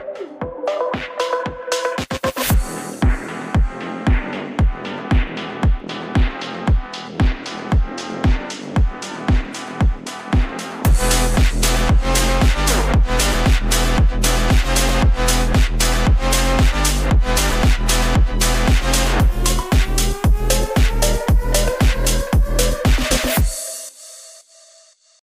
Woo!